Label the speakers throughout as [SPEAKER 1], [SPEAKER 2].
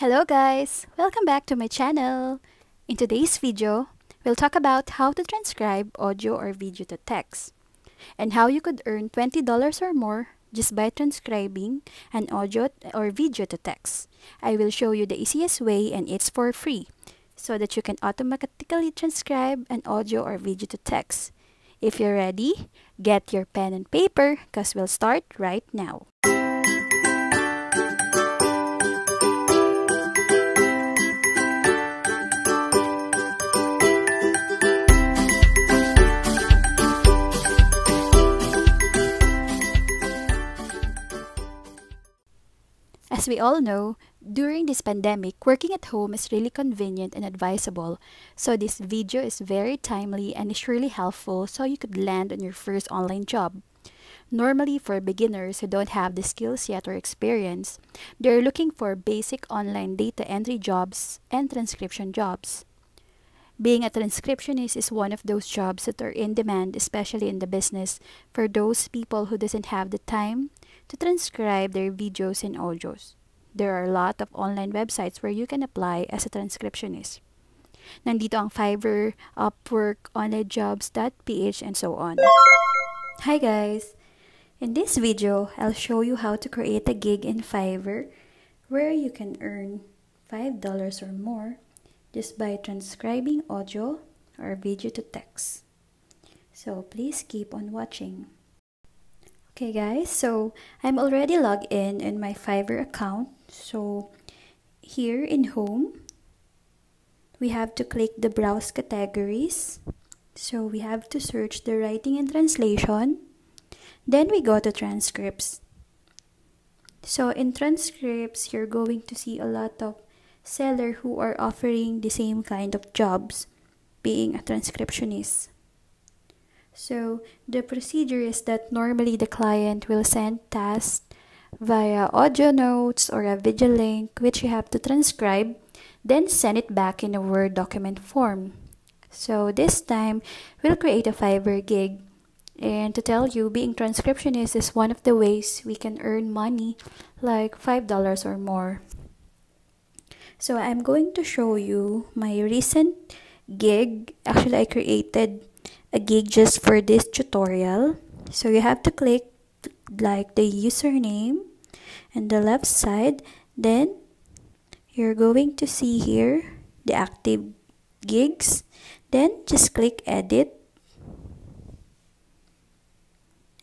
[SPEAKER 1] Hello guys! Welcome back to my channel! In today's video, we'll talk about how to transcribe audio or video to text and how you could earn $20 or more just by transcribing an audio or video to text. I will show you the easiest way and it's for free so that you can automatically transcribe an audio or video to text. If you're ready, get your pen and paper because we'll start right now. As we all know, during this pandemic, working at home is really convenient and advisable. So this video is very timely and is really helpful so you could land on your first online job. Normally, for beginners who don't have the skills yet or experience, they're looking for basic online data entry jobs and transcription jobs. Being a transcriptionist is one of those jobs that are in demand, especially in the business, for those people who doesn't have the time to transcribe their videos and audios. There are a lot of online websites where you can apply as a transcriptionist. Nandito ang Fiverr, Upwork, OnlineJobs.ph, and so on. Hi guys! In this video, I'll show you how to create a gig in Fiverr where you can earn $5 or more just by transcribing audio or video to text. So please keep on watching. Okay guys, so I'm already logged in in my Fiverr account. So here in home, we have to click the browse categories. So we have to search the writing and translation. Then we go to transcripts. So in transcripts, you're going to see a lot of seller who are offering the same kind of jobs, being a transcriptionist. So the procedure is that normally the client will send tasks via audio notes or a video link which you have to transcribe, then send it back in a Word document form. So this time we'll create a Fiverr gig. And to tell you, being transcriptionist is one of the ways we can earn money like $5 or more. So I'm going to show you my recent gig. Actually, I created a gig just for this tutorial. So you have to click like the username and the left side. Then you're going to see here the active gigs. Then just click edit.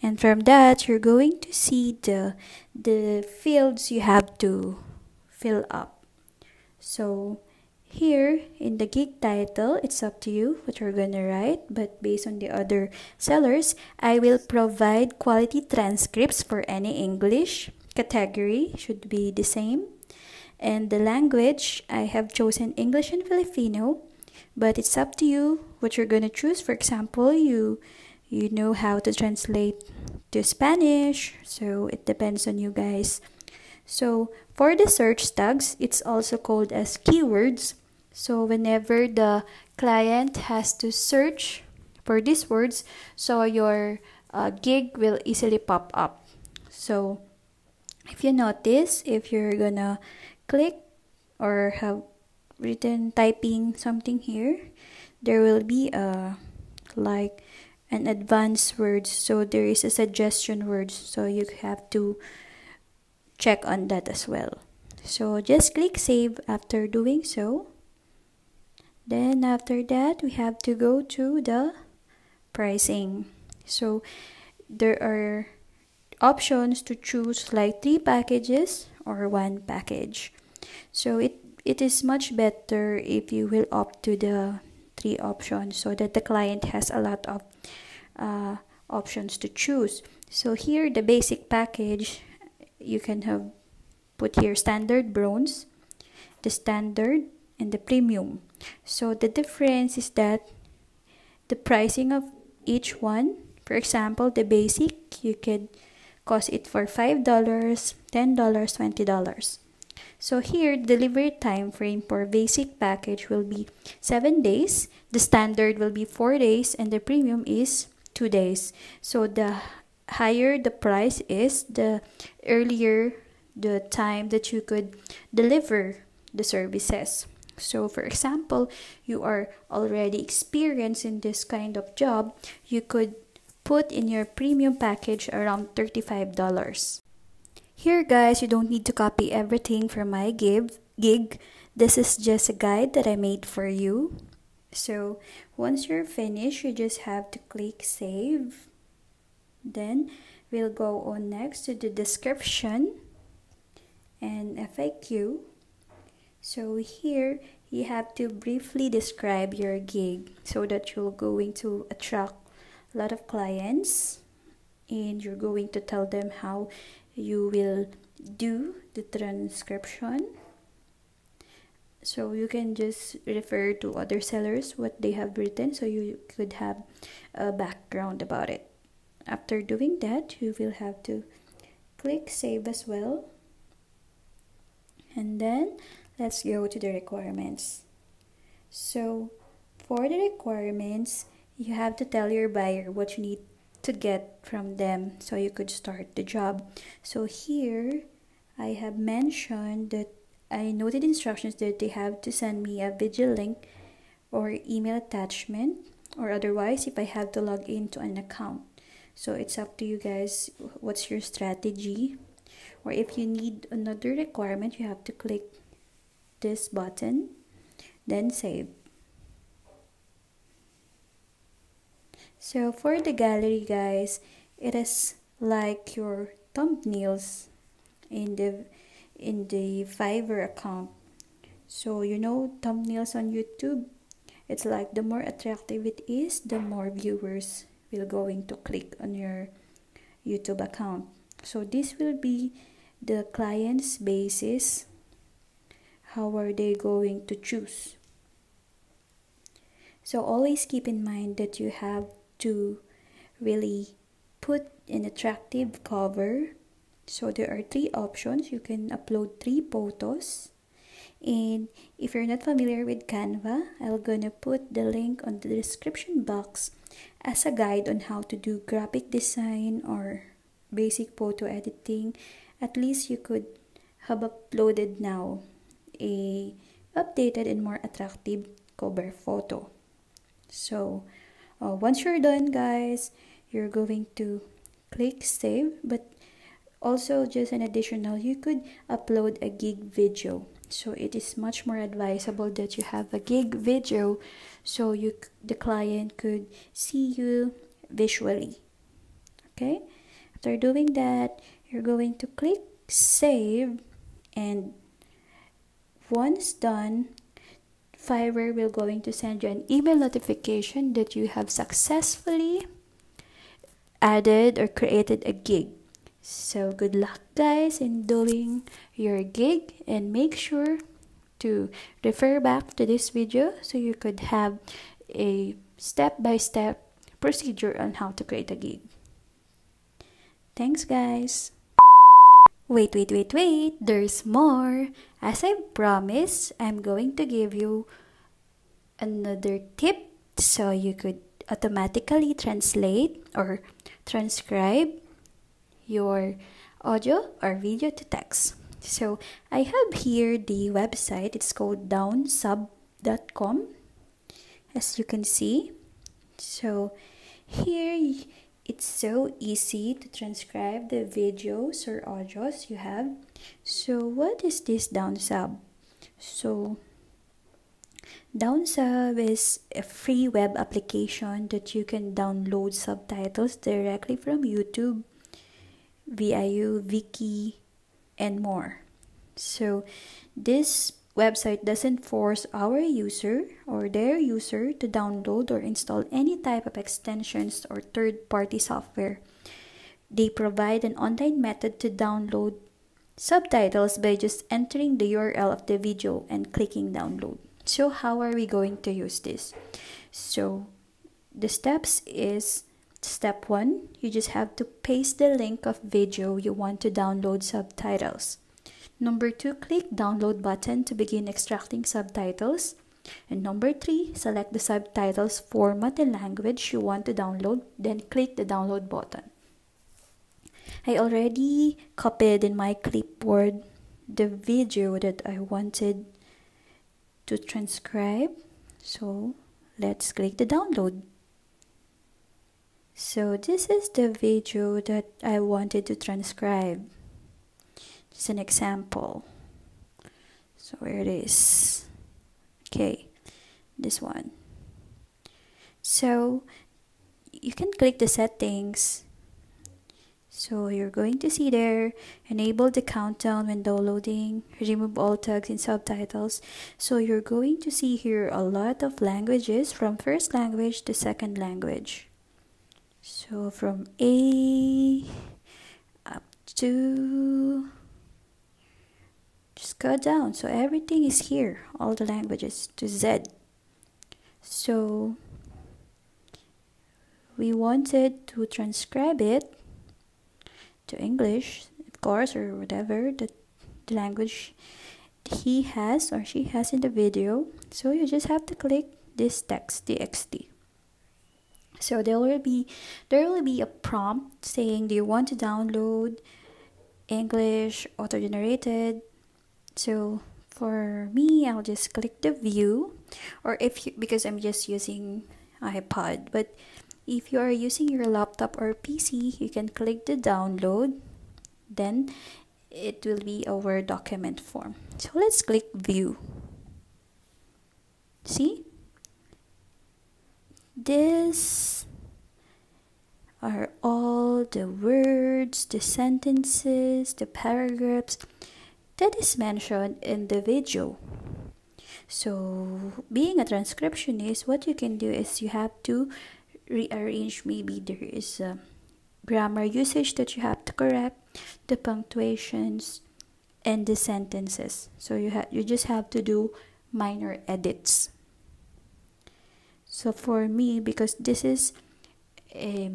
[SPEAKER 1] And from that, you're going to see the, the fields you have to fill up. So here in the gig title, it's up to you what you're gonna write, but based on the other sellers, I will provide quality transcripts for any English category, should be the same. And the language, I have chosen English and Filipino, but it's up to you what you're gonna choose. For example, you you know how to translate to Spanish, so it depends on you guys. So for the search tags, it's also called as keywords. So whenever the client has to search for these words, so your uh, gig will easily pop up. So if you notice, if you're gonna click or have written typing something here, there will be a like an advanced words. So there is a suggestion words. So you have to check on that as well. So just click save after doing so. Then after that, we have to go to the pricing. So there are options to choose like three packages or one package. So it, it is much better if you will opt to the three options so that the client has a lot of uh, options to choose. So here the basic package you can have put here standard bronze, the standard and the premium. So the difference is that the pricing of each one, for example, the basic, you could cost it for $5, $10, $20. So here, delivery time frame for basic package will be 7 days, the standard will be 4 days, and the premium is 2 days. So the higher the price is, the earlier the time that you could deliver the services. So, for example, you are already experienced in this kind of job, you could put in your premium package around $35. Here, guys, you don't need to copy everything from my gig. gig. This is just a guide that I made for you. So, once you're finished, you just have to click save. Then, we'll go on next to the description and FAQ. So here you have to briefly describe your gig so that you're going to attract a lot of clients and you're going to tell them how you will do the transcription so you can just refer to other sellers what they have written so you could have a background about it after doing that you will have to click save as well. And then let's go to the requirements. So for the requirements you have to tell your buyer what you need to get from them so you could start the job. So here i have mentioned that i noted instructions that they have to send me a video link or email attachment or otherwise if i have to log into an account so it's up to you guys. What's your strategy? Or if you need another requirement you have to click this button then save. So for the gallery guys it is like your thumbnails in the in the Fiverr account. So you know thumbnails on YouTube it's like the more attractive it is the more viewers will going to click on your YouTube account. So this will be the client's basis. How are they going to choose? So always keep in mind that you have to really put an attractive cover. So there are three options. You can upload three photos and if you're not familiar with canva i'm gonna put the link on the description box as a guide on how to do graphic design or basic photo editing. At least you could have uploaded now a updated and more attractive cover photo. So uh, once you're done guys you're going to click save but also just an additional you could upload a gig video. So it is much more advisable that you have a gig video so you the client could see you visually. Okay? After doing that you're going to click save and once done Fiverr will going to send you an email notification that you have successfully added or created a gig so good luck guys in doing your gig and make sure to refer back to this video so you could have a step-by-step -step procedure on how to create a gig Thanks, guys. Wait, wait, wait, wait. There's more. As I promised, I'm going to give you another tip so you could automatically translate or transcribe your audio or video to text. So I have here the website. It's called downsub.com as you can see. So here it's so easy to transcribe the videos or audios you have so what is this downsub so downsub is a free web application that you can download subtitles directly from youtube viu viki and more so this website doesn't force our user or their user to download or install any type of extensions or third party software. They provide an online method to download subtitles by just entering the URL of the video and clicking download. So, how are we going to use this? So, the steps is step one, you just have to paste the link of video you want to download subtitles. Number 2, click download button to begin extracting subtitles. And number 3, select the subtitles format and language you want to download, then click the download button. I already copied in my clipboard the video that I wanted to transcribe so let's click the download so this is the video that I wanted to transcribe. Just an example. So where it is. Okay this one. So you can click the settings. So you're going to see there, enable the countdown when downloading, remove all tags and subtitles. So you're going to see here a lot of languages from first language to second language. So from A up to just go down. So everything is here, all the languages to Z. So we wanted to transcribe it to English, of course, or whatever the, the language he has or she has in the video. So you just have to click this text txt. So there will be there will be a prompt saying do you want to download English auto generated. So for me I'll just click the view or if you because I'm just using iPod but if you are using your laptop or PC, you can click the download. Then it will be Word document form. So let's click view. See? This are all the words, the sentences, the paragraphs that is mentioned in the video. So, being a transcriptionist, what you can do is you have to rearrange. Maybe there is a grammar usage that you have to correct the punctuations and the sentences. So you have you just have to do minor edits so for me because this is a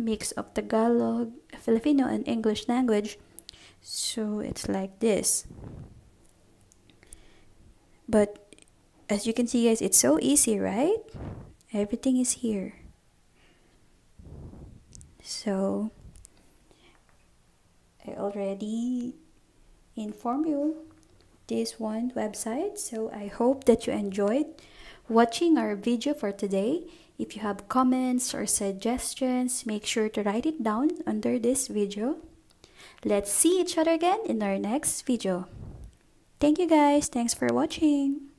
[SPEAKER 1] mix of the tagalog filipino and english language so it's like this. But as you can see guys it's so easy right? Everything is here. So I already informed you this one website so I hope that you enjoyed watching our video for today. If you have comments or suggestions make sure to write it down under this video. Let's see each other again in our next video. Thank you guys. Thanks for watching